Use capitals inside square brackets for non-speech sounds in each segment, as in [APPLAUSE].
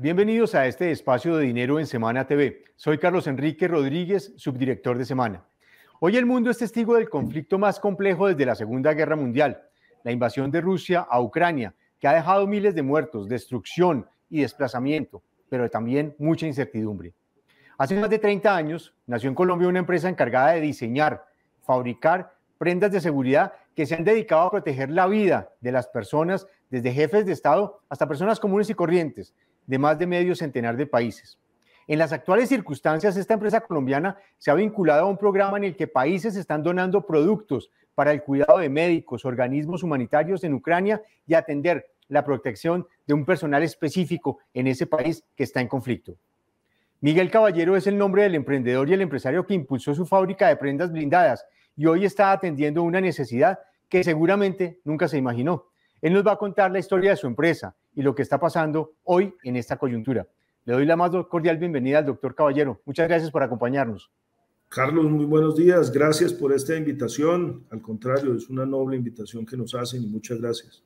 Bienvenidos a este espacio de Dinero en Semana TV. Soy Carlos Enrique Rodríguez, subdirector de Semana. Hoy el mundo es testigo del conflicto más complejo desde la Segunda Guerra Mundial, la invasión de Rusia a Ucrania, que ha dejado miles de muertos, destrucción y desplazamiento, pero también mucha incertidumbre. Hace más de 30 años nació en Colombia una empresa encargada de diseñar, fabricar prendas de seguridad que se han dedicado a proteger la vida de las personas, desde jefes de Estado hasta personas comunes y corrientes, de más de medio centenar de países. En las actuales circunstancias, esta empresa colombiana se ha vinculado a un programa en el que países están donando productos para el cuidado de médicos, organismos humanitarios en Ucrania y atender la protección de un personal específico en ese país que está en conflicto. Miguel Caballero es el nombre del emprendedor y el empresario que impulsó su fábrica de prendas blindadas y hoy está atendiendo una necesidad que seguramente nunca se imaginó. Él nos va a contar la historia de su empresa y lo que está pasando hoy en esta coyuntura. Le doy la más cordial bienvenida al doctor Caballero. Muchas gracias por acompañarnos. Carlos, muy buenos días. Gracias por esta invitación. Al contrario, es una noble invitación que nos hacen y muchas gracias.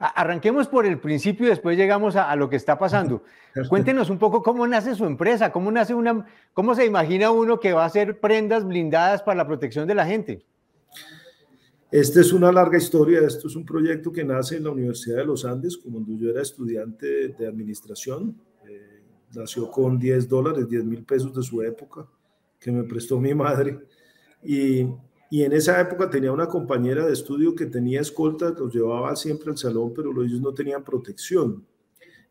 Arranquemos por el principio y después llegamos a, lo que está pasando. [LAUGHS] Cuéntenos un poco cómo nace su empresa, cómo nace una, cómo se imagina uno que va a hacer prendas blindadas para la protección de la gente. Esta es una larga historia, esto es un proyecto que nace en la Universidad de los Andes, cuando yo era estudiante de administración. Eh, nació con 10 dólares, 10 mil pesos de su época, que me prestó mi madre. Y, y, en esa época tenía una compañera de estudio que tenía escolta, los llevaba siempre al salón, pero ellos no tenían protección.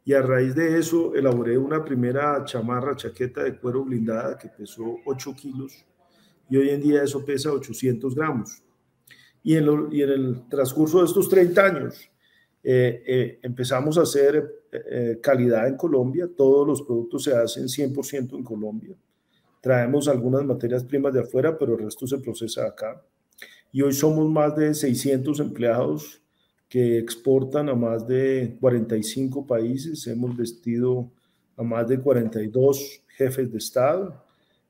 Y a raíz de eso elaboré una primera chamarra, chaqueta de cuero blindada que pesó 8 kilos y hoy en día eso pesa 800 gramos y en, el transcurso de estos 30 años eh, eh, empezamos a hacer eh, calidad en Colombia, todos los productos se hacen 100% en Colombia. Traemos algunas materias primas de afuera, pero el resto se procesa acá. Y hoy somos más de 600 empleados que exportan a más de 45 países. Hemos vestido a más de 42 jefes de Estado.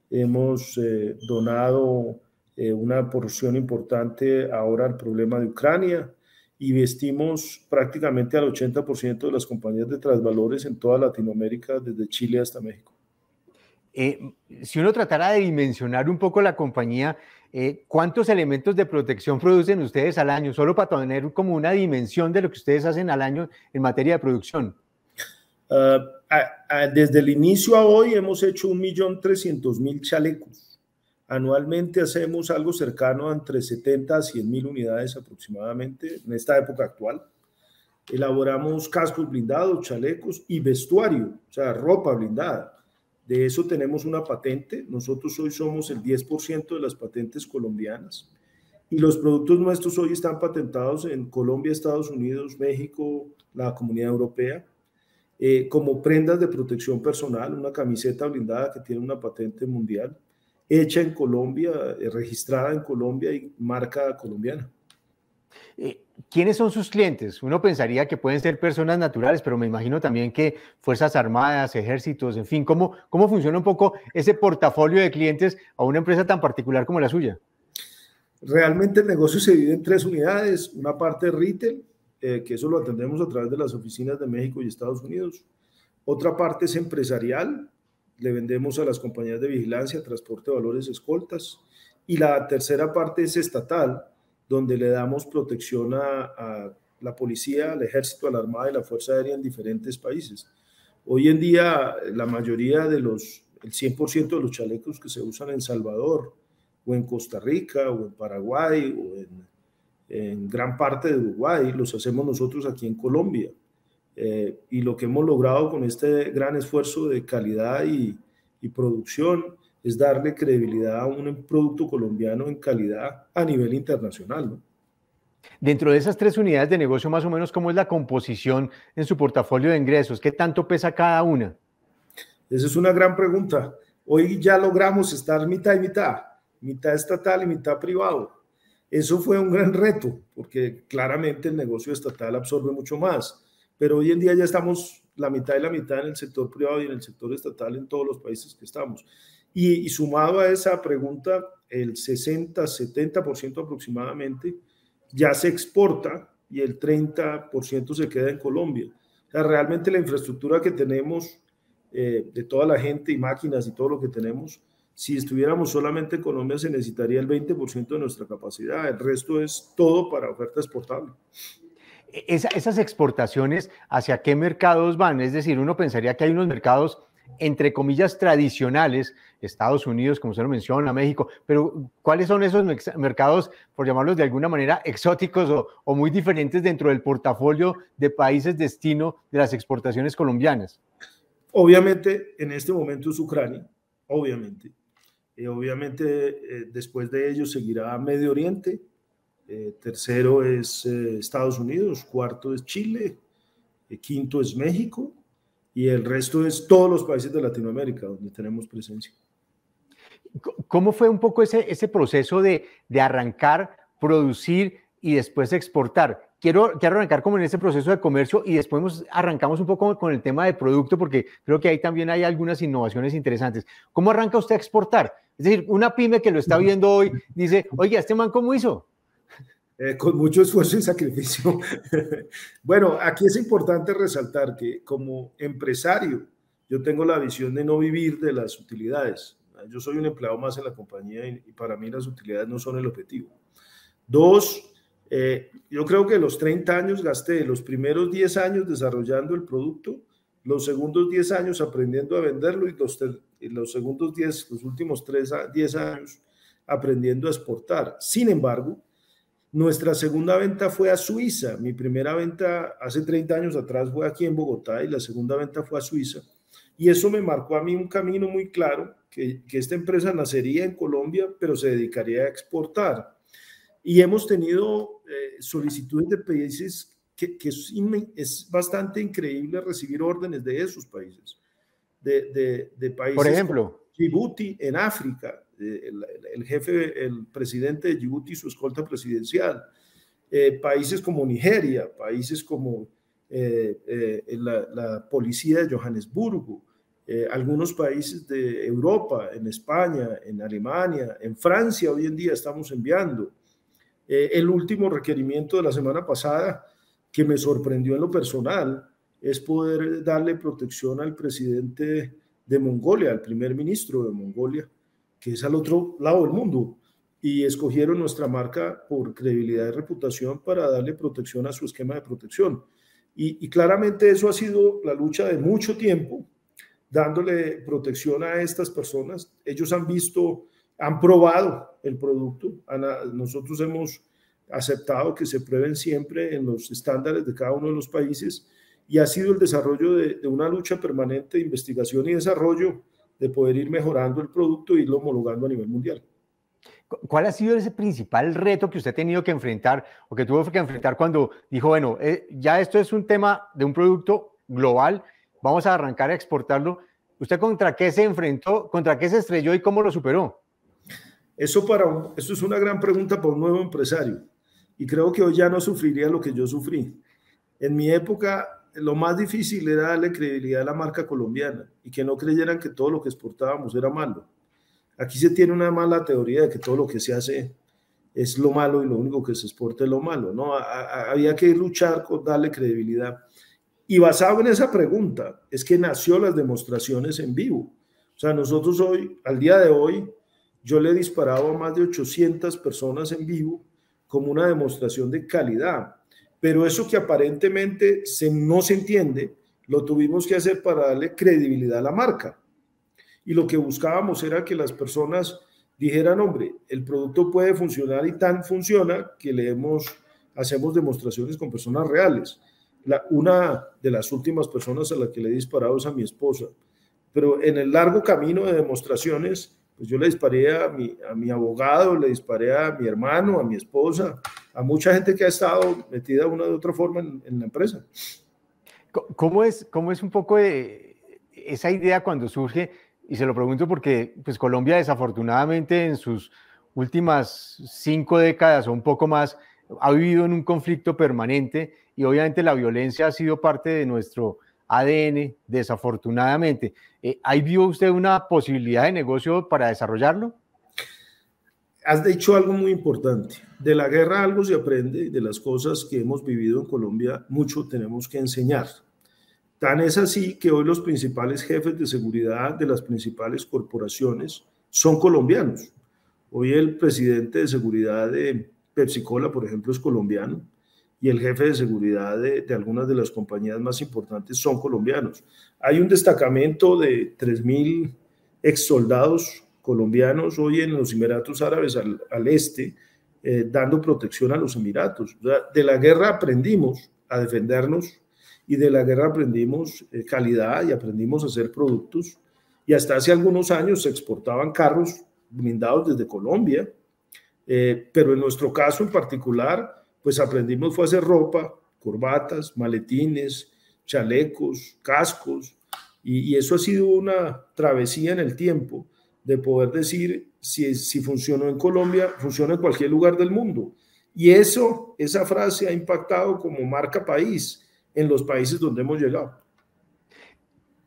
Hemos donado eh, una porción importante ahora al problema de Ucrania y vestimos prácticamente al 80% de las compañías de trasvalores en toda Latinoamérica, desde Chile hasta México. Eh, si uno tratara de dimensionar un poco la compañía, eh, ¿cuántos elementos de protección producen ustedes al año? Solo para tener como una dimensión de lo que ustedes hacen al año en materia de producción. Ah, desde el inicio a hoy hemos hecho 1.300.000 chalecos Anualmente hacemos algo cercano a entre 70 a 100 mil unidades aproximadamente en esta época actual. Elaboramos cascos blindados, chalecos y vestuario, o sea, ropa blindada. De eso tenemos una patente. Nosotros hoy somos el 10% de las patentes colombianas. Y los productos nuestros hoy están patentados en Colombia, Estados Unidos, México, la Comunidad Europea, eh, como prendas de protección personal, una camiseta blindada que tiene una patente mundial hecha en Colombia, eh, registrada en Colombia y marca colombiana. Eh, ¿Quiénes son sus clientes? Uno pensaría que pueden ser personas naturales, pero me imagino también que Fuerzas Armadas, ejércitos, en fin, ¿cómo, cómo funciona un poco ese portafolio de clientes a una empresa tan particular como la suya? Realmente el negocio se divide en tres unidades, una parte retail, eh, que eso lo atendemos a través de las oficinas de México y Estados Unidos, otra parte es empresarial, le vendemos a las compañías de vigilancia, transporte de valores, escoltas. Y la tercera parte es estatal, donde le damos protección a, la policía, al ejército, a la armada y la fuerza aérea en diferentes países. Hoy en día, la mayoría de los, el 100% de los chalecos que se usan en Salvador, o en Costa Rica, o en Paraguay, o en, en gran parte de Uruguay, los hacemos nosotros aquí en Colombia. Eh, y lo que hemos logrado con este gran esfuerzo de calidad y, producción es darle credibilidad a un producto colombiano en calidad a nivel internacional. Dentro de esas tres unidades de negocio, más o menos, ¿cómo es la composición en su portafolio de ingresos? ¿Qué tanto pesa cada una? Esa es una gran pregunta. Hoy ya logramos estar mitad y mitad, mitad estatal y mitad privado. Eso fue un gran reto, porque claramente el negocio estatal absorbe mucho más pero hoy en día ya estamos la mitad y la mitad en el sector privado y en el sector estatal en todos los países que estamos. Y, sumado a esa pregunta, el 60-70% aproximadamente ya se exporta y el 30% se queda en Colombia. realmente la infraestructura que tenemos eh, de toda la gente y máquinas y todo lo que tenemos, si estuviéramos solamente en Colombia se necesitaría el 20% de nuestra capacidad, el resto es todo para oferta exportable. Esas exportaciones, ¿hacia qué mercados van? Es decir, uno pensaría que hay unos mercados entre comillas, tradicionales, Estados Unidos, como se lo menciona, México, pero ¿cuáles son esos mercados, por llamarlos de alguna manera, exóticos o, muy diferentes dentro del portafolio de países destino de las exportaciones colombianas? Obviamente, en este momento es Ucrania, obviamente. Eh, obviamente, eh, después de ello seguirá Medio Oriente, eh, tercero es Estados Unidos, cuarto es Chile, quinto es México, y el resto es todos los países de Latinoamérica donde tenemos presencia. ¿Cómo fue un poco ese, ese proceso de, de arrancar, producir y después exportar? Quiero, quiero arrancar como en ese proceso de comercio y después arrancamos un poco con el tema de producto porque creo que ahí también hay algunas innovaciones interesantes. ¿Cómo arranca usted a exportar? Es decir, una pyme que lo está viendo hoy dice, oye, ¿este man cómo hizo? Eh, con mucho esfuerzo y sacrificio. [LAUGHS] bueno, aquí es importante resaltar que como empresario, yo tengo la visión de no vivir de las utilidades. Yo soy un empleado más en la compañía y, para mí las utilidades no son el objetivo. Dos, eh, yo creo que los 30 años gasté los primeros 10 años desarrollando el producto, los segundos 10 años aprendiendo a venderlo y los, los segundos 10, los últimos 3, 10 años aprendiendo a exportar. Sin embargo, nuestra segunda venta fue a Suiza. Mi primera venta hace 30 años atrás fue aquí en Bogotá y la segunda venta fue a Suiza. Y eso me marcó a mí un camino muy claro, que, esta empresa nacería en Colombia, pero se dedicaría a exportar. Y hemos tenido eh, solicitudes de países que, es, bastante increíble recibir órdenes de esos países. De, de países Por ejemplo. Djibouti en África, el, jefe, el presidente de Djibouti, su escolta presidencial, eh, países como Nigeria, países como eh, eh, la, policía de Johannesburgo, algunos países de Europa, en España, en Alemania, en Francia hoy en día estamos enviando. el último requerimiento de la semana pasada que me sorprendió en lo personal es poder darle protección al presidente de Mongolia, al primer ministro de Mongolia, que es al otro lado del mundo, y escogieron nuestra marca por credibilidad y reputación para darle protección a su esquema de protección. Y, claramente eso ha sido la lucha de mucho tiempo, dándole protección a estas personas. Ellos han visto, han probado el producto. Nosotros hemos aceptado que se prueben siempre en los estándares de cada uno de los países y ha sido el desarrollo de, de una lucha permanente de investigación y desarrollo de poder ir mejorando el producto e irlo homologando a nivel mundial. ¿Cuál ha sido ese principal reto que usted ha tenido que enfrentar o que tuvo que enfrentar cuando dijo, bueno, eh, ya esto es un tema de un producto global, vamos a arrancar a exportarlo? ¿Usted contra qué se enfrentó, contra qué se estrelló y cómo lo superó? Eso, para eso es una gran pregunta para un nuevo empresario y creo que hoy ya no sufriría lo que yo sufrí. En mi época lo más difícil era darle credibilidad a la marca colombiana y que no creyeran que todo lo que exportábamos era malo. Aquí se tiene una mala teoría de que todo lo que se hace es lo malo y lo único que se exporta es lo malo. No, había que luchar con darle credibilidad. Y basado en esa pregunta es que nació las demostraciones en vivo. O sea, nosotros hoy, al día de hoy, yo le he disparado a más de 800 personas en vivo como una demostración de calidad pero eso que aparentemente no se entiende, lo tuvimos que hacer para darle credibilidad a la marca. Y lo que buscábamos era que las personas dijeran, hombre, el producto puede funcionar y tan funciona que le hacemos demostraciones con personas reales. La, una de las últimas personas a la que le he disparado es a mi esposa. Pero en el largo camino de demostraciones, pues yo le disparé a mi abogado, le disparé a mi hermano, a mi esposa, a mucha gente que ha estado metida de una u otra forma en, la empresa. ¿Cómo es, ¿Cómo es un poco de esa idea cuando surge? Y se lo pregunto porque pues Colombia desafortunadamente en sus últimas cinco décadas o un poco más ha vivido en un conflicto permanente y obviamente la violencia ha sido parte de nuestro ADN, desafortunadamente. Eh, ¿Ahí vio usted una posibilidad de negocio para desarrollarlo? has dicho algo muy importante. De la guerra algo se aprende, de las cosas que hemos vivido en Colombia, mucho tenemos que enseñar. Tan es así que hoy los principales jefes de seguridad de las principales corporaciones son colombianos. Hoy el presidente de seguridad de Pepsi Cola, por ejemplo, es colombiano y el jefe de seguridad de, algunas de las compañías más importantes son colombianos. Hay un destacamento de 3.000 ex soldados colombianos hoy en los Emiratos Árabes al, este, eh, dando protección a los Emiratos. de la guerra aprendimos a defendernos y de la guerra aprendimos eh, calidad y aprendimos a hacer productos. Y hasta hace algunos años se exportaban carros blindados desde Colombia, eh, pero en nuestro caso en particular, pues aprendimos fue a hacer ropa, corbatas, maletines, chalecos, cascos, y, eso ha sido una travesía en el tiempo de poder decir si, si funcionó en Colombia, funciona en cualquier lugar del mundo. Y eso, esa frase ha impactado como marca país en los países donde hemos llegado.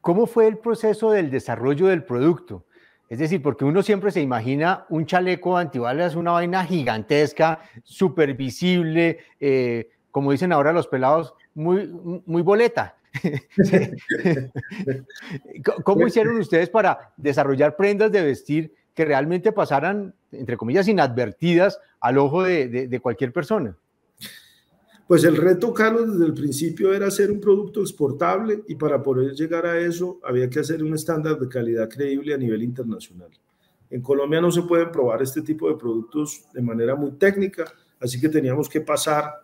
¿Cómo fue el proceso del desarrollo del producto? Es decir, porque uno siempre se imagina un chaleco antibalas, una vaina gigantesca, súper visible, eh, como dicen ahora los pelados, muy, muy boleta. [LAUGHS] ¿Cómo hicieron ustedes para desarrollar prendas de vestir que realmente pasaran, entre comillas, inadvertidas al ojo de cualquier persona? Pues el reto, Carlos, desde el principio era hacer un producto exportable y para poder llegar a eso había que hacer un estándar de calidad creíble a nivel internacional. En Colombia no se pueden probar este tipo de productos de manera muy técnica, así que teníamos que pasar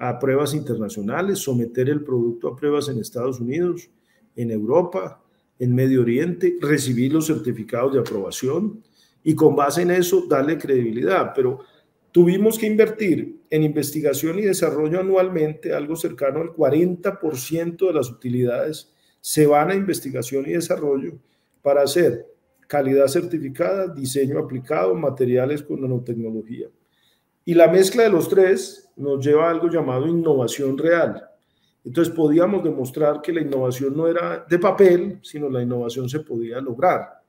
a pruebas internacionales, someter el producto a pruebas en Estados Unidos, en Europa, en Medio Oriente, recibir los certificados de aprobación y con base en eso darle credibilidad. Pero Tuvimos que invertir en investigación y desarrollo anualmente, algo cercano al 40% de las utilidades se van a investigación y desarrollo para hacer calidad certificada, diseño aplicado, materiales con nanotecnología. Y la mezcla de los tres nos lleva a algo llamado innovación real. Entonces podíamos demostrar que la innovación no era de papel, sino la innovación se podía lograr.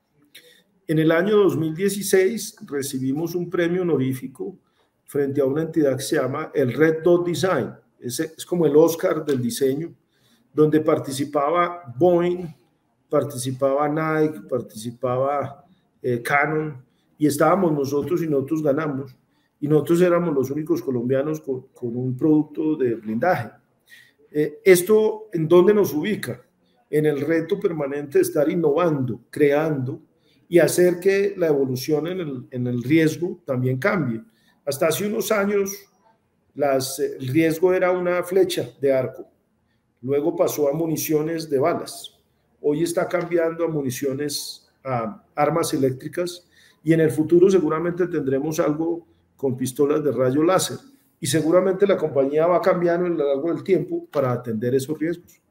En el año 2016 recibimos un premio honorífico frente a una entidad que se llama el Red Dot Design. Es, como el Oscar del diseño, donde participaba Boeing, participaba Nike, participaba eh, Canon, y estábamos nosotros y nosotros ganamos. Y nosotros éramos los únicos colombianos con, con un producto de blindaje. Eh, ¿Esto en dónde nos ubica? En el reto permanente de estar innovando, creando y hacer que la evolución en el, en el riesgo también cambie. Hasta hace unos años el riesgo era una flecha de arco, luego pasó a municiones de balas, hoy está cambiando a municiones, a armas eléctricas y en el futuro seguramente tendremos algo con pistolas de rayo láser y seguramente la compañía va cambiando a lo largo del tiempo para atender esos riesgos.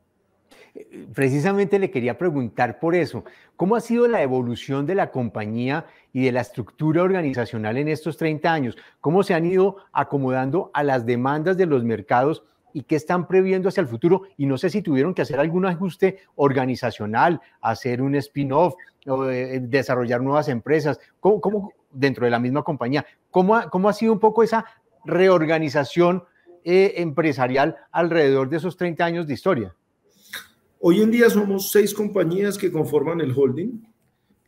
Precisamente le quería preguntar por eso, ¿cómo ha sido la evolución de la compañía y de la estructura organizacional en estos 30 años? ¿Cómo se han ido acomodando a las demandas de los mercados y qué están previendo hacia el futuro? Y no sé si tuvieron que hacer algún ajuste organizacional, hacer un spin-off, eh, desarrollar nuevas empresas, ¿Cómo, dentro de la misma compañía? ¿Cómo ha, cómo ha sido un poco esa reorganización eh, empresarial alrededor de esos 30 años de historia? Hoy en día somos seis compañías que conforman el holding.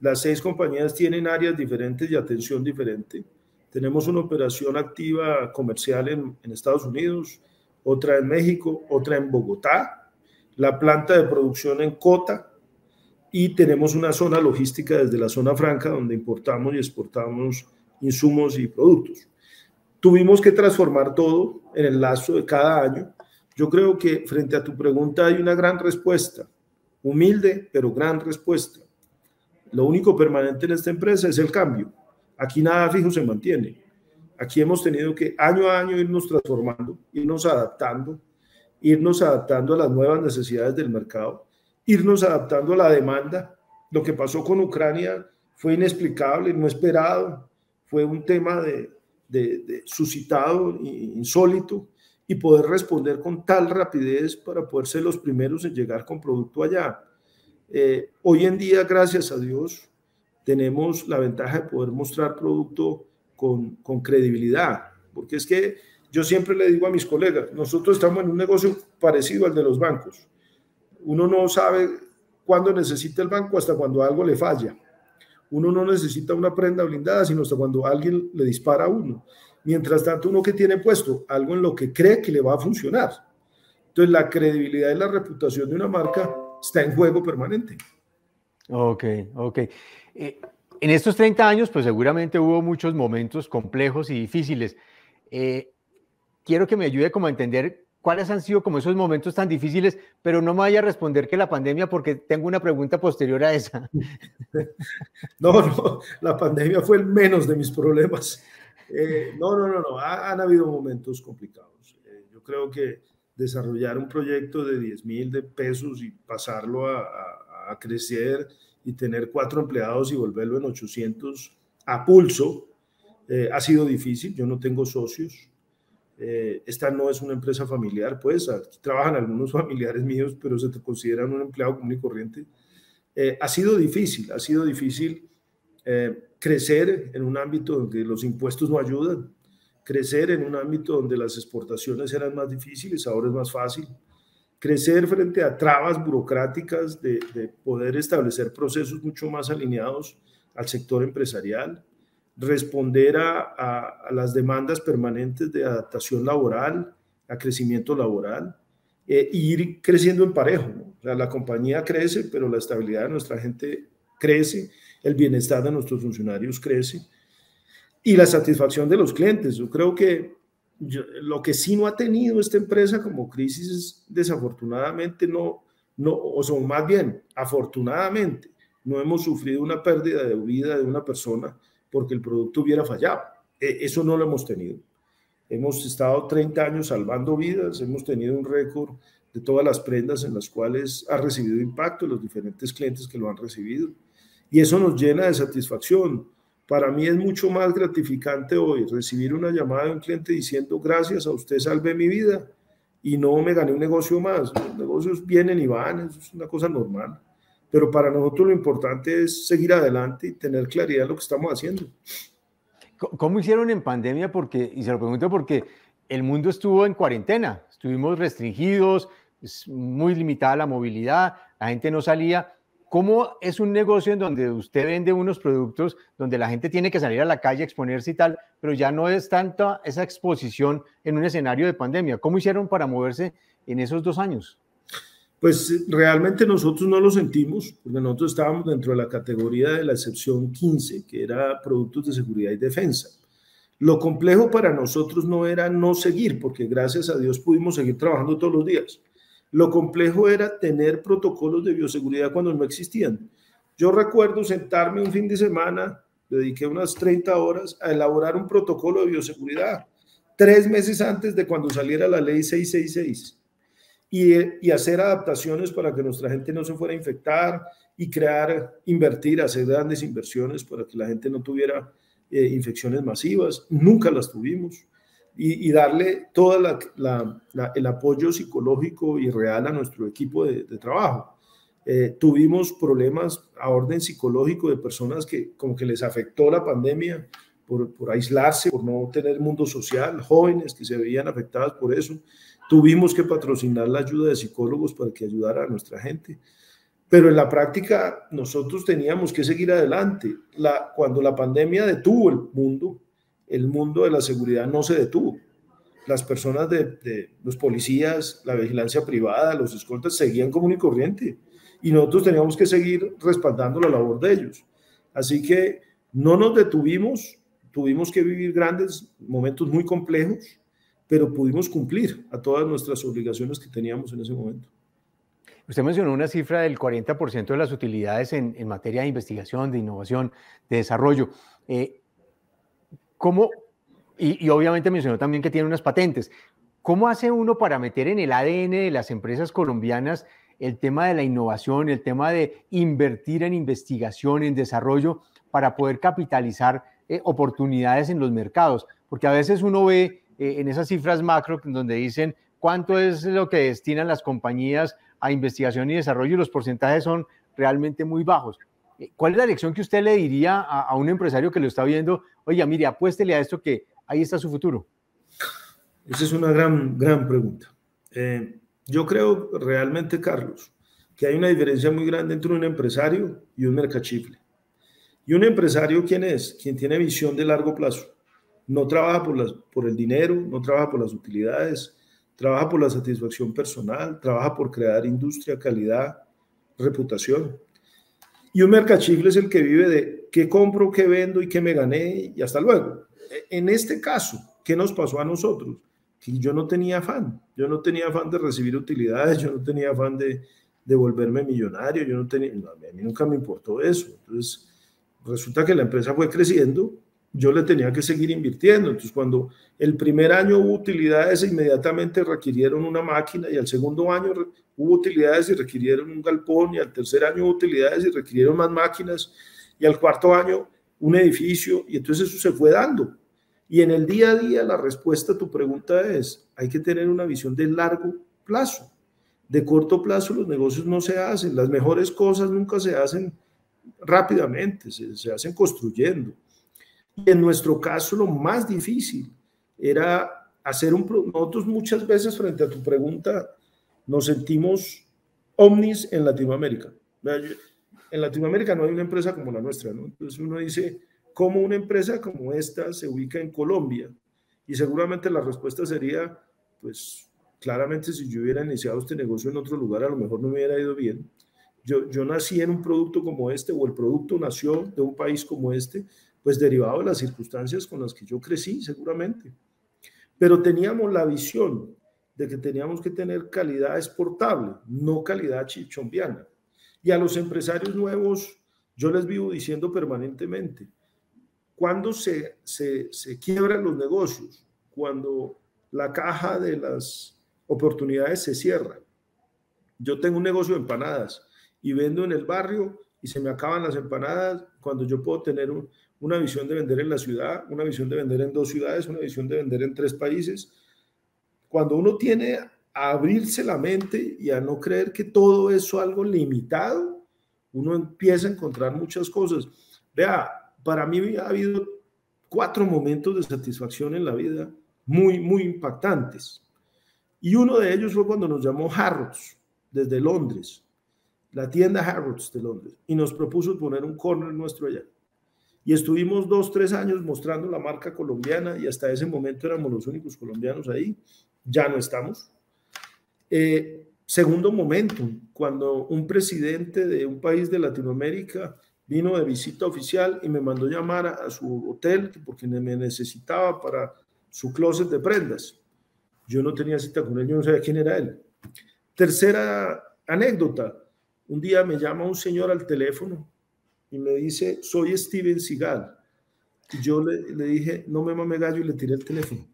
Las seis compañías tienen áreas diferentes y atención diferente. Tenemos una operación activa comercial en, Estados Unidos, otra en México, otra en Bogotá, la planta de producción en Cota y tenemos una zona logística desde la zona franca donde importamos y exportamos insumos y productos. Tuvimos que transformar todo en el lazo de cada año yo creo que frente a tu pregunta hay una gran respuesta, humilde, pero gran respuesta. Lo único permanente en esta empresa es el cambio. Aquí nada fijo se mantiene. Aquí hemos tenido que año a año irnos transformando, irnos adaptando, irnos adaptando a las nuevas necesidades del mercado, irnos adaptando a la demanda. Lo que pasó con Ucrania fue inexplicable, no esperado, fue un tema de, de suscitado, insólito, y poder responder con tal rapidez para poder ser los primeros en llegar con producto allá. Eh, hoy en día, gracias a Dios, tenemos la ventaja de poder mostrar producto con, con credibilidad, porque es que yo siempre le digo a mis colegas, nosotros estamos en un negocio parecido al de los bancos. Uno no sabe cuándo necesita el banco hasta cuando algo le falla. Uno no necesita una prenda blindada, sino hasta cuando alguien le dispara a uno. Mientras tanto, uno que tiene puesto algo en lo que cree que le va a funcionar. Entonces, la credibilidad y la reputación de una marca está en juego permanente. Ok, ok. Eh, en estos 30 años, pues seguramente hubo muchos momentos complejos y difíciles. Eh, quiero que me ayude como a entender cuáles han sido como esos momentos tan difíciles, pero no me vaya a responder que la pandemia porque tengo una pregunta posterior a esa. [LAUGHS] No, no, la pandemia fue el menos de mis problemas. Eh, no, no, no, no, han habido momentos complicados. Eh, yo creo que desarrollar un proyecto de 10 mil de pesos y pasarlo a, a, crecer y tener cuatro empleados y volverlo en 800 a pulso eh, ha sido difícil. Yo no tengo socios. Esta no es una empresa familiar, pues aquí trabajan algunos [LAUGHS] familiares míos, pero se te consideran un empleado común y corriente. ha sido difícil, ha sido difícil crecer en un ámbito donde los impuestos no ayudan, crecer en un ámbito donde las exportaciones eran más difíciles, ahora es más fácil, crecer frente a trabas burocráticas de, poder establecer procesos mucho más alineados al sector empresarial, responder a, las demandas permanentes de adaptación laboral, a crecimiento laboral, e ir creciendo en parejo. la compañía crece, pero la estabilidad de nuestra gente crece el bienestar de nuestros funcionarios crece y la satisfacción de los clientes. Yo creo que lo que sí no ha tenido esta empresa como crisis es desafortunadamente no, no, o sea, más bien, afortunadamente, no hemos sufrido una pérdida de vida de una persona porque el producto hubiera fallado. E, eso no lo hemos tenido. Hemos estado 30 años salvando vidas, hemos tenido un récord de todas las prendas en las cuales ha recibido impacto, los diferentes clientes que lo han recibido y eso nos llena de satisfacción. Para mí es mucho más gratificante hoy recibir una llamada de un cliente diciendo gracias a usted salve mi vida y no me gané un negocio más. Los negocios vienen y van, es una cosa normal. Pero para nosotros lo importante es seguir adelante y tener claridad en lo que estamos haciendo. ¿Cómo hicieron en pandemia? Porque, y se lo pregunto porque el mundo estuvo en cuarentena, estuvimos restringidos, es muy limitada la movilidad, la gente no salía. ¿Cómo es un negocio en donde usted vende unos productos donde la gente tiene que salir a la calle, exponerse y tal, pero ya no es tanta esa exposición en un escenario de pandemia? ¿Cómo hicieron para moverse en esos dos años? Pues realmente nosotros no lo sentimos, porque nosotros estábamos dentro de la categoría de la excepción 15, que era productos de seguridad y defensa. Lo complejo para nosotros no era no seguir, porque gracias a Dios pudimos seguir trabajando todos los días. Lo complejo era tener protocolos de bioseguridad cuando no existían. Yo recuerdo sentarme un fin de semana, dediqué unas 30 horas a elaborar un protocolo de bioseguridad, tres meses antes de cuando saliera la ley 666, y, y hacer adaptaciones para que nuestra gente no se fuera a infectar y crear, invertir, hacer grandes inversiones para que la gente no tuviera eh, infecciones masivas. Nunca las tuvimos y, darle todo el apoyo psicológico y real a nuestro equipo de, trabajo. Eh, tuvimos problemas a orden psicológico de personas que como que les afectó la pandemia por, por aislarse, por no tener mundo social, jóvenes que se veían afectadas por eso. Tuvimos que patrocinar la ayuda de psicólogos para que ayudara a nuestra gente. Pero en la práctica nosotros teníamos que seguir adelante. La, cuando la pandemia detuvo el mundo, el mundo de la seguridad no se detuvo. Las personas de, los policías, la vigilancia privada, los escoltas seguían común y corriente y nosotros teníamos que seguir respaldando la labor de ellos. Así que no nos detuvimos, tuvimos que vivir grandes momentos muy complejos, pero pudimos cumplir a todas nuestras obligaciones que teníamos en ese momento. Usted mencionó una cifra del 40% de las utilidades en, materia de investigación, de innovación, de desarrollo. Eh, ¿Cómo, y, obviamente mencionó también que tiene unas patentes, ¿cómo hace uno para meter en el ADN de las empresas colombianas el tema de la innovación, el tema de invertir en investigación, en desarrollo, para poder capitalizar eh, oportunidades en los mercados? Porque a veces uno ve eh, en esas cifras macro donde dicen cuánto es lo que destinan las compañías a investigación y desarrollo los porcentajes son realmente muy bajos. Eh, ¿Cuál es la lección que usted le diría a, un empresario que lo está viendo? Oye, mire, apuéstele a esto que ahí está su futuro. Esa es una gran, gran pregunta. Eh, yo creo realmente, Carlos, que hay una diferencia muy grande entre un empresario y un mercachifle. ¿Y un empresario quién es? Quien tiene visión de largo plazo. No trabaja por, las, por el dinero, no trabaja por las utilidades, trabaja por la satisfacción personal, trabaja por crear industria, calidad, reputación. Y un mercachifle es el que vive de qué compro, qué vendo y qué me gané y hasta luego. E, en este caso, ¿qué nos pasó a nosotros? Que yo no tenía afán, yo no tenía afán de recibir utilidades, yo no tenía afán de, de volverme millonario, yo no tenía, a mí nunca me importó eso. Entonces, resulta que la empresa fue creciendo, yo le tenía que seguir invirtiendo. Entonces, cuando el primer año hubo utilidades, inmediatamente requirieron una máquina y al segundo año hubo utilidades y requirieron un galpón y al tercer año hubo utilidades y requirieron más máquinas y al cuarto año un edificio y entonces eso se fue dando. Y en el día a día la respuesta a tu pregunta es, hay que tener una visión de largo plazo. De corto plazo los negocios no se hacen, las mejores cosas nunca se hacen rápidamente, se, hacen construyendo. Y en nuestro caso lo más difícil era hacer un... Nosotros muchas veces frente a tu pregunta nos sentimos omnis en Latinoamérica. En Latinoamérica no hay una empresa como la nuestra, ¿no? Entonces uno dice, ¿cómo una empresa como esta se ubica en Colombia? Y seguramente la respuesta sería, pues claramente si yo hubiera iniciado este negocio en otro lugar, a lo mejor no me hubiera ido bien. Yo, yo nací en un producto como este, o el producto nació de un país como este, pues derivado de las circunstancias con las que yo crecí, seguramente. Pero teníamos la visión de que teníamos que tener calidad exportable, no calidad chichombiana. Y a los empresarios nuevos, yo les vivo diciendo permanentemente, cuando se, se, se quiebran los negocios, cuando la caja de las oportunidades se cierra. Yo tengo un negocio de empanadas y vendo en el barrio y se me acaban las empanadas cuando yo puedo tener una visión de vender en la ciudad, una visión de vender en dos ciudades, una visión de vender en tres países cuando uno tiene a abrirse la mente y a no creer que todo eso es algo limitado, uno empieza a encontrar muchas cosas. Vea, para mí ha habido cuatro momentos de satisfacción en la vida muy, muy impactantes. Y uno de ellos fue cuando nos llamó Harrods desde Londres, la tienda Harrods de Londres, y nos propuso poner un corner nuestro allá. Y estuvimos dos, tres años mostrando la marca colombiana y hasta ese momento éramos los únicos colombianos ahí ya no estamos. Eh, segundo momento, cuando un presidente de un país de Latinoamérica vino de visita oficial y me mandó llamar a, su hotel porque me necesitaba para su closet de prendas. Yo no tenía cita con él, yo no sabía quién era él. Tercera anécdota, un día me llama un señor al teléfono y me dice, soy Steven Seagal. Y yo le, le dije, no me mame gallo y le tiré el teléfono.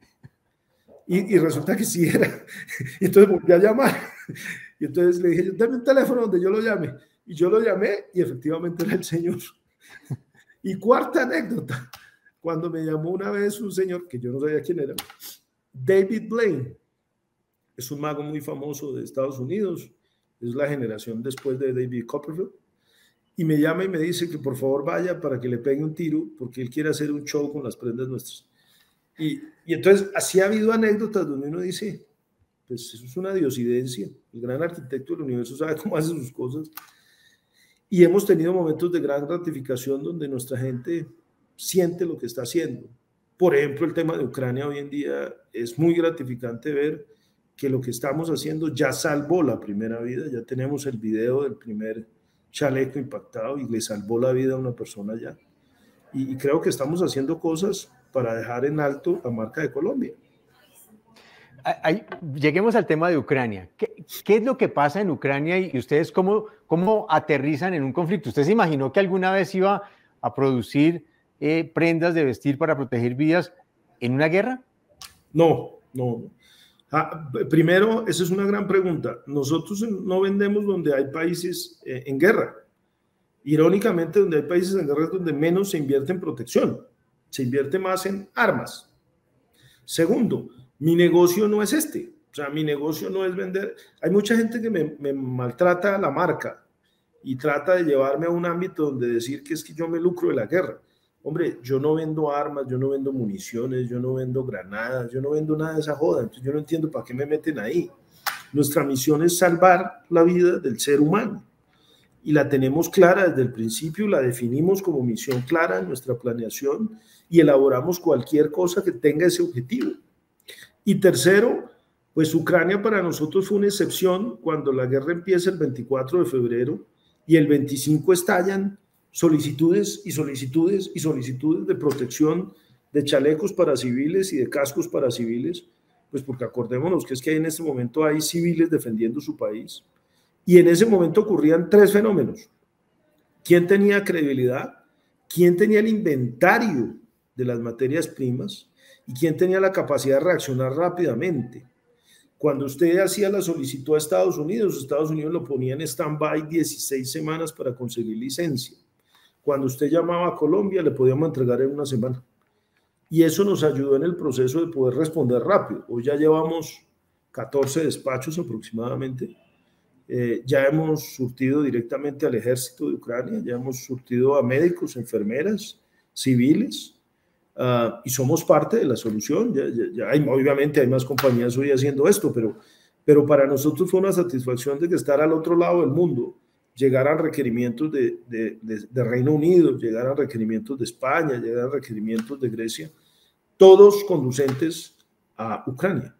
Y, resulta que sí era. [LAUGHS] Y entonces volví a llamar. Y entonces le dije, dame un teléfono donde yo lo llame. Y yo lo llamé y efectivamente era el señor. Y cuarta anécdota, cuando me llamó una vez un señor que yo no sabía quién era, David Blaine, es un mago muy famoso de Estados Unidos, es la generación después de David Copperfield, y me llama y me dice que por favor vaya para que le pegue un tiro, porque él quiere hacer un show con las prendas nuestras. Y, entonces, así ha habido anécdotas donde uno dice, pues eso es una diosidencia. El gran arquitecto del universo sabe cómo hace sus cosas. Y hemos tenido momentos de gran gratificación donde nuestra gente siente lo que está haciendo. Por ejemplo, el tema de Ucrania hoy en día es muy gratificante ver que lo que estamos haciendo ya salvó la primera vida. Ya tenemos el video del primer chaleco impactado y le salvó la vida a una persona ya. y creo que estamos haciendo cosas para dejar en alto la marca de Colombia. lleguemos al tema de Ucrania. ¿Qué, es lo que pasa en Ucrania y ustedes cómo, cómo aterrizan en un conflicto? ¿Usted se imaginó que alguna vez iba a producir eh, prendas de vestir para proteger vidas en una guerra? No, no. Ah, primero, esa es una gran pregunta. Nosotros no vendemos donde hay países eh, en guerra. Irónicamente, donde hay países en guerra es donde menos se invierte en protección se invierte más en armas. Segundo, mi negocio no es este. O sea, mi negocio no es vender. Hay mucha gente que me, maltrata la marca y trata de llevarme a un ámbito donde decir que es que yo me lucro de la guerra. Hombre, yo no vendo armas, yo no vendo municiones, yo no vendo granadas, yo no vendo nada de esa joda. Entonces yo no entiendo para qué me meten ahí. Nuestra misión es salvar la vida del ser humano y la tenemos clara desde el principio, la definimos como misión clara en nuestra planeación y elaboramos cualquier cosa que tenga ese objetivo. Y tercero, pues Ucrania para nosotros fue una excepción cuando la guerra empieza el 24 de febrero y el 25 estallan solicitudes y solicitudes y solicitudes de protección de chalecos para civiles y de cascos para civiles, pues porque acordémonos que es que en este momento hay civiles defendiendo su país. Y en ese momento ocurrían tres fenómenos. ¿Quién tenía credibilidad? ¿Quién tenía el inventario de las materias primas? ¿Y quién tenía la capacidad de reaccionar rápidamente? Cuando usted hacía la solicitud a Estados Unidos, Estados Unidos lo ponía en stand-by 16 semanas para conseguir licencia. Cuando usted llamaba a Colombia, le podíamos entregar en una semana. Y eso nos ayudó en el proceso de poder responder rápido. Hoy ya llevamos 14 despachos aproximadamente. Eh, ya hemos surtido directamente al ejército de Ucrania, ya hemos surtido a médicos, enfermeras, civiles, uh, y somos parte de la solución. Ya, ya, ya hay, obviamente hay más compañías hoy haciendo esto, pero, pero para nosotros fue una satisfacción de que estar al otro lado del mundo, llegaran requerimientos de, de, Reino Unido, llegaran requerimientos de España, llegaran requerimientos de Grecia, todos conducentes a Ucrania.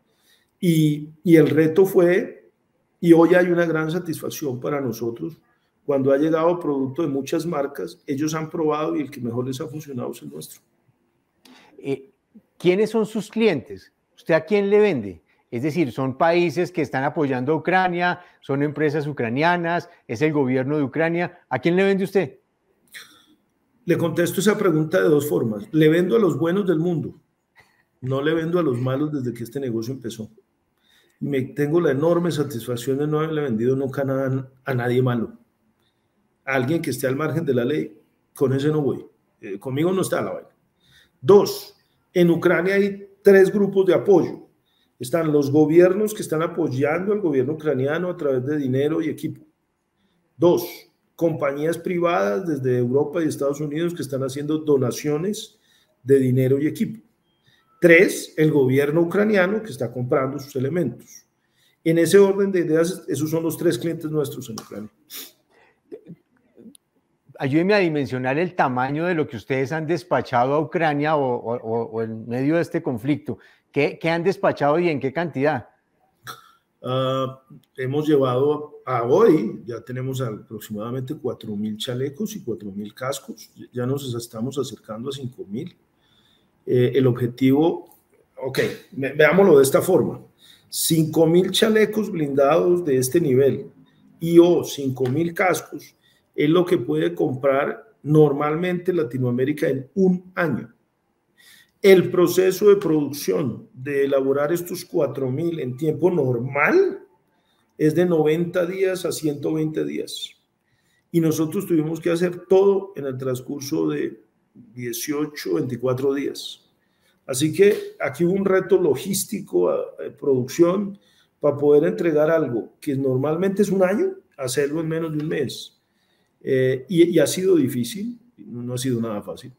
Y, y, el reto fue, y hoy hay una gran satisfacción para nosotros, cuando ha llegado producto de muchas marcas, ellos han probado y el que mejor les ha funcionado es el nuestro. Eh, ¿Quiénes son sus clientes? ¿Usted a quién le vende? Es decir, son países que están apoyando a Ucrania, son empresas ucranianas, es el gobierno de Ucrania. ¿A quién le vende usted? Le contesto esa pregunta de dos formas. Le vendo a los buenos del mundo, no le vendo a los malos desde que este negocio empezó. Me tengo la enorme satisfacción de no haberle vendido nunca nada a nadie malo. A alguien que esté al margen de la ley, con ese no voy. Eh, conmigo no está la vaina. Dos, en Ucrania hay tres grupos de apoyo están los gobiernos que están apoyando al gobierno ucraniano a través de dinero y equipo. Dos, compañías privadas desde Europa y Estados Unidos que están haciendo donaciones de dinero y equipo. Tres, el gobierno ucraniano que está comprando sus elementos. En ese orden de ideas, esos son los tres clientes nuestros en Ucrania. Ayúdeme a dimensionar el tamaño de lo que ustedes han despachado a Ucrania o, o en medio de este conflicto. ¿Qué, han despachado y en qué cantidad? Uh, hemos llevado a hoy, ya tenemos aproximadamente 4.000 chalecos y 4.000 cascos, ya nos estamos acercando a 5.000. Eh, el objetivo, ok, veámoslo de esta forma, 5.000 chalecos blindados de este nivel y o 5.000 cascos es lo que puede comprar normalmente Latinoamérica en un año. El proceso de producción de elaborar estos 4.000 en tiempo normal es de 90 días a 120 días. Y nosotros tuvimos que hacer todo en el transcurso de 18, 24 días. Así que aquí hubo un reto logístico de producción para poder entregar algo que normalmente es un año, hacerlo en menos de un mes. Eh, y ha sido difícil, no ha sido nada fácil.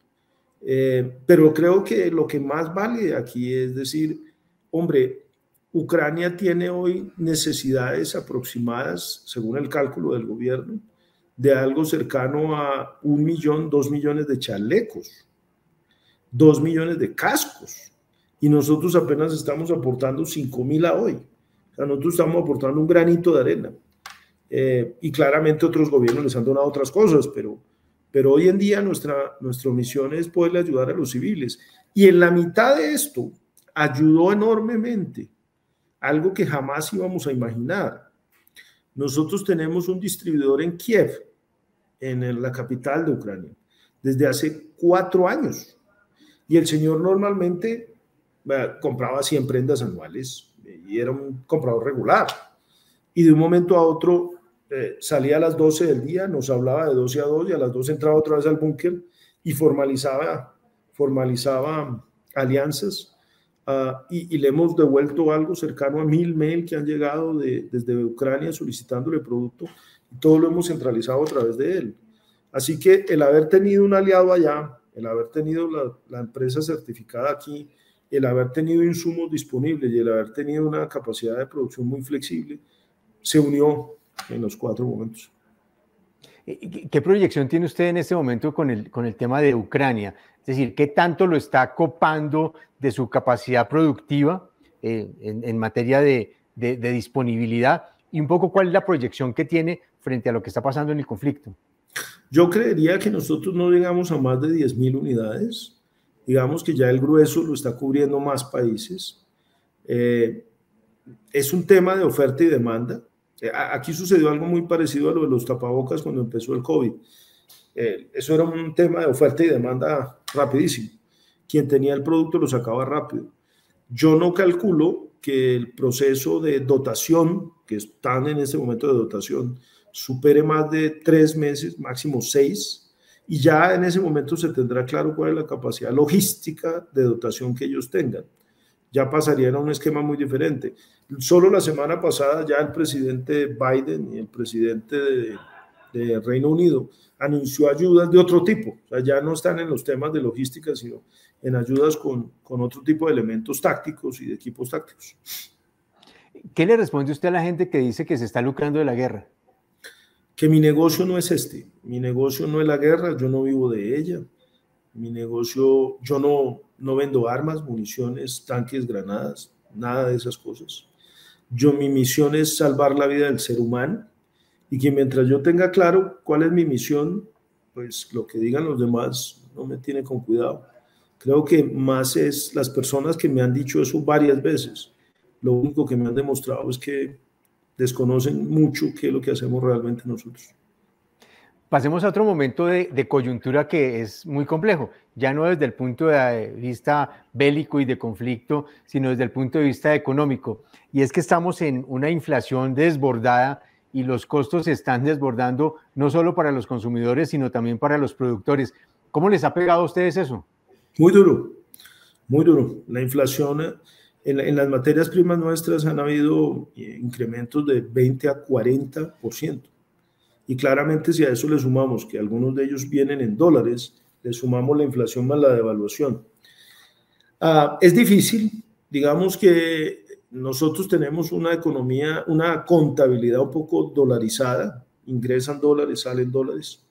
Eh, pero creo que lo que más vale aquí es decir, hombre, Ucrania tiene hoy necesidades aproximadas, según el cálculo del gobierno, de algo cercano a un millón, dos millones de chalecos, dos millones de cascos, y nosotros apenas estamos aportando cinco mil a hoy. O sea, nosotros estamos aportando un granito de arena. Eh, y claramente otros gobiernos les han donado otras cosas, pero, pero hoy en día nuestra, nuestra misión es poderle ayudar a los civiles. Y en la mitad de esto ayudó enormemente algo que jamás íbamos a imaginar. Nosotros tenemos un distribuidor en Kiev, en la capital de Ucrania, desde hace cuatro años. Y el señor normalmente compraba 100 prendas anuales y era un comprador regular. Y de un momento a otro eh, salía a las 12 del día, nos hablaba de 12 a 2 y a las 2 entraba otra vez al búnker y formalizaba, formalizaba alianzas. Uh, y, le hemos devuelto algo cercano a mil mail que han llegado de, desde Ucrania solicitándole producto todo lo hemos centralizado a través de él. Así que el haber tenido un aliado allá, el haber tenido la, la empresa certificada aquí, el haber tenido insumos disponibles y el haber tenido una capacidad de producción muy flexible, se unió en los cuatro momentos. ¿Qué proyección tiene usted en este momento con el, con el tema de Ucrania? Es decir, ¿qué tanto lo está copando de su capacidad productiva eh, en, materia de, de, disponibilidad? Y un poco cuál es la proyección que tiene frente a lo que está pasando en el conflicto. Yo creería que nosotros no llegamos a más de 10.000 unidades. Digamos que ya el grueso lo está cubriendo más países. Eh, es un tema de oferta y demanda. Eh, aquí sucedió algo muy parecido a lo de los tapabocas cuando empezó el COVID. Eh, eso era un tema de oferta y demanda rapidísimo. Quien tenía el producto lo sacaba rápido. Yo no calculo que el proceso de dotación, que están en este momento de dotación, supere más de tres meses, máximo seis, y ya en ese momento se tendrá claro cuál es la capacidad logística de dotación que ellos tengan ya pasarían a un esquema muy diferente. Solo la semana pasada ya el presidente Biden y el presidente de, Reino Unido anunció ayudas de otro tipo. O sea, ya no están en los temas de logística, sino en ayudas con, con otro tipo de elementos tácticos y de equipos tácticos. ¿Qué le responde usted a la gente que dice que se está lucrando de la guerra? Que mi negocio no es este. Mi negocio no es la guerra, yo no vivo de ella. Mi negocio, yo no, no vendo armas, municiones, tanques, granadas, nada de esas cosas. Yo mi misión es salvar la vida del ser humano y que mientras yo tenga claro cuál es mi misión, pues lo que digan los demás no me tiene con cuidado. Creo que más es las personas que me han dicho eso varias veces. Lo único que me han demostrado es que desconocen mucho qué es lo que hacemos realmente nosotros. Pasemos a otro momento de, coyuntura que es muy complejo, ya no desde el punto de vista bélico y de conflicto, sino desde el punto de vista económico. Y es que estamos en una inflación desbordada y los costos se están desbordando no solo para los consumidores, sino también para los productores. ¿Cómo les ha pegado a ustedes eso? Muy duro, muy duro. La inflación en, las materias primas nuestras han habido incrementos de 20 a 40%. Y claramente si a eso le sumamos que algunos de ellos vienen en dólares, le sumamos la inflación más la devaluación. Ah, es difícil, digamos que nosotros tenemos una economía, una contabilidad un poco dolarizada, ingresan dólares, salen dólares.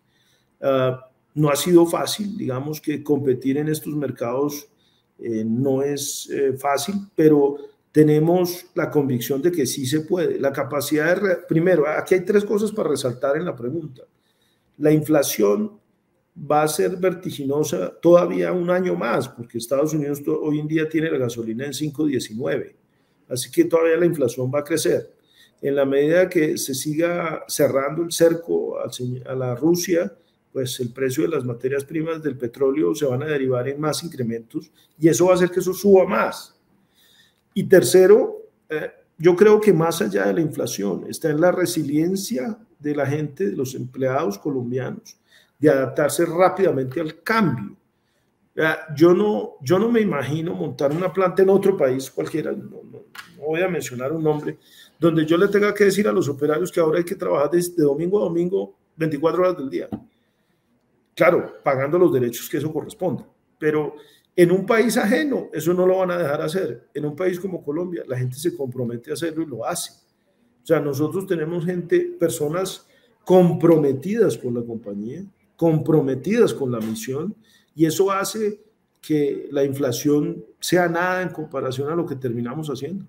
Ah, no ha sido fácil, digamos que competir en estos mercados eh, no es eh, fácil, pero tenemos la convicción de que sí se puede. La capacidad de... Primero, aquí hay tres cosas para resaltar en la pregunta. La inflación va a ser vertiginosa todavía un año más, porque Estados Unidos hoy en día tiene la gasolina en 5.19, así que todavía la inflación va a crecer. En la medida que se siga cerrando el cerco a la Rusia, pues el precio de las materias primas del petróleo se van a derivar en más incrementos y eso va a hacer que eso suba más. Y tercero, eh, yo creo que más allá de la inflación está en la resiliencia de la gente, de los empleados colombianos, de adaptarse rápidamente al cambio. Yo no, yo no me imagino montar una planta en otro país cualquiera, no, no, voy a mencionar un nombre, donde yo le tenga que decir a los operarios que ahora hay que trabajar de, de domingo a domingo 24 horas del día. Claro, pagando los derechos que eso corresponda, pero en un país ajeno, eso no lo van a dejar hacer. En un país como Colombia, la gente se compromete a hacerlo y lo hace. O sea, nosotros tenemos gente, personas comprometidas con la compañía, comprometidas con la misión, y eso hace que la inflación sea nada en comparación a lo que terminamos haciendo.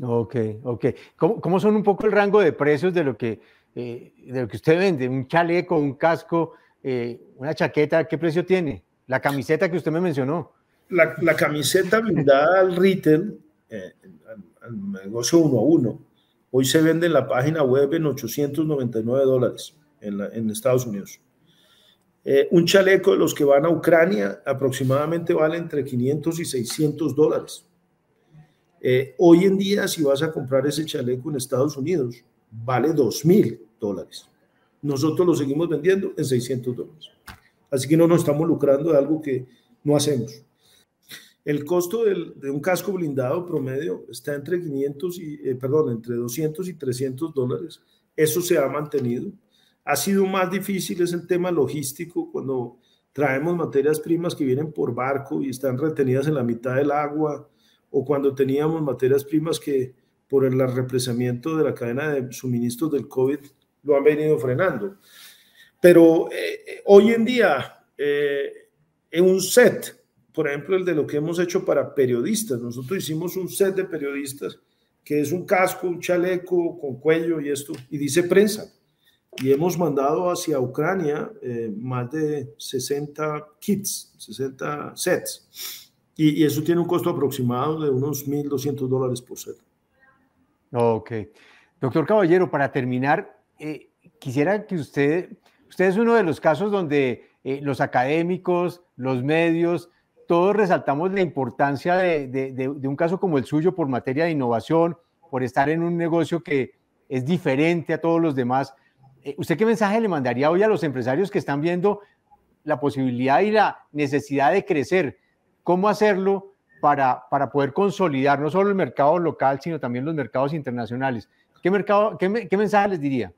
Ok, ok. ¿Cómo, son un poco el rango de precios de lo que, eh, de lo que usted vende? ¿Un chaleco, un casco, eh, una chaqueta? ¿Qué precio tiene? La camiseta que usted me mencionó. La, camiseta blindada al retail, eh, al, negocio uno a uno, hoy se vende en la página web en 899 dólares en, en Estados Unidos. Eh, un chaleco de los que van a Ucrania aproximadamente vale entre 500 y 600 dólares. Eh, hoy en día, si vas a comprar ese chaleco en Estados Unidos, vale 2.000 dólares. Nosotros lo seguimos vendiendo en 600 dólares. Así que no nos estamos lucrando de algo que no hacemos. El costo de un casco blindado promedio está entre 500 y, eh, perdón, entre 200 y 300 dólares. Eso se ha mantenido. Ha sido más difícil es el tema logístico cuando traemos materias primas que vienen por barco y están retenidas en la mitad del agua, o cuando teníamos materias primas que por el represamiento de la cadena de suministros del COVID lo han venido frenando. Pero eh, hoy en día, eh, en un set, por ejemplo, el de lo que hemos hecho para periodistas, nosotros hicimos un set de periodistas que es un casco, un chaleco con cuello y esto, y dice prensa. Y hemos mandado hacia Ucrania eh, más de 60 kits, 60 sets. Y, y, eso tiene un costo aproximado de unos 1.200 dólares por set. Ok. Doctor Caballero, para terminar, eh, quisiera que usted, usted es uno de los casos donde eh, los académicos, los medios, todos resaltamos la importancia de, un caso como el suyo por materia de innovación, por estar en un negocio que es diferente a todos los demás. Eh, ¿Usted qué mensaje le mandaría hoy a los empresarios que están viendo la posibilidad y la necesidad de crecer? ¿Cómo hacerlo para, poder consolidar no solo el mercado local, sino también los mercados internacionales? ¿Qué, mercado, qué, qué mensaje les diría?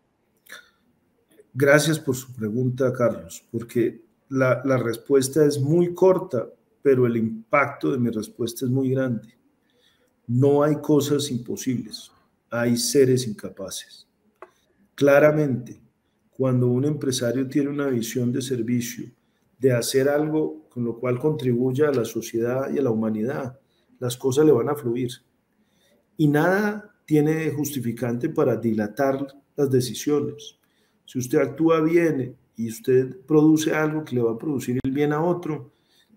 Gracias por su pregunta, Carlos, porque la, respuesta es muy corta, pero el impacto de mi respuesta es muy grande. No hay cosas imposibles, hay seres incapaces. Claramente, cuando un empresario tiene una visión de servicio, de hacer algo con lo cual contribuya a la sociedad y a la humanidad, las cosas le van a fluir. Y nada tiene justificante para dilatar las decisiones. Si usted actúa bien y usted produce algo que le va a producir el bien a otro,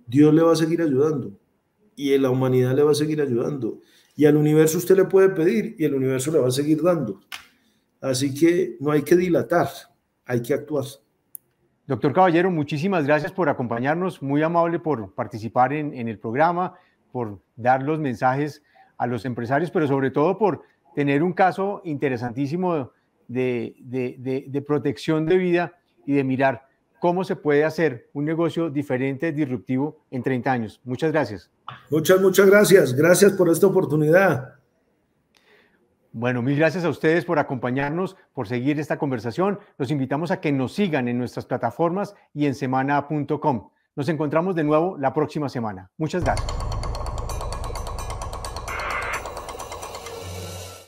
Dios le va a seguir ayudando y la humanidad le va a seguir ayudando. Y al universo usted le puede pedir y el universo le va a seguir dando. Así que no hay que dilatar, hay que actuar. Doctor Caballero, muchísimas gracias por acompañarnos, muy amable por participar en, el programa, por dar los mensajes a los empresarios, pero sobre todo por tener un caso interesantísimo de, de protección de vida y de mirar cómo se puede hacer un negocio diferente, disruptivo en 30 años. Muchas gracias. Muchas, muchas gracias. Gracias por esta oportunidad. Bueno, mil gracias a ustedes por acompañarnos, por seguir esta conversación. Los invitamos a que nos sigan en nuestras plataformas y en semana.com. Nos encontramos de nuevo la próxima semana. Muchas gracias.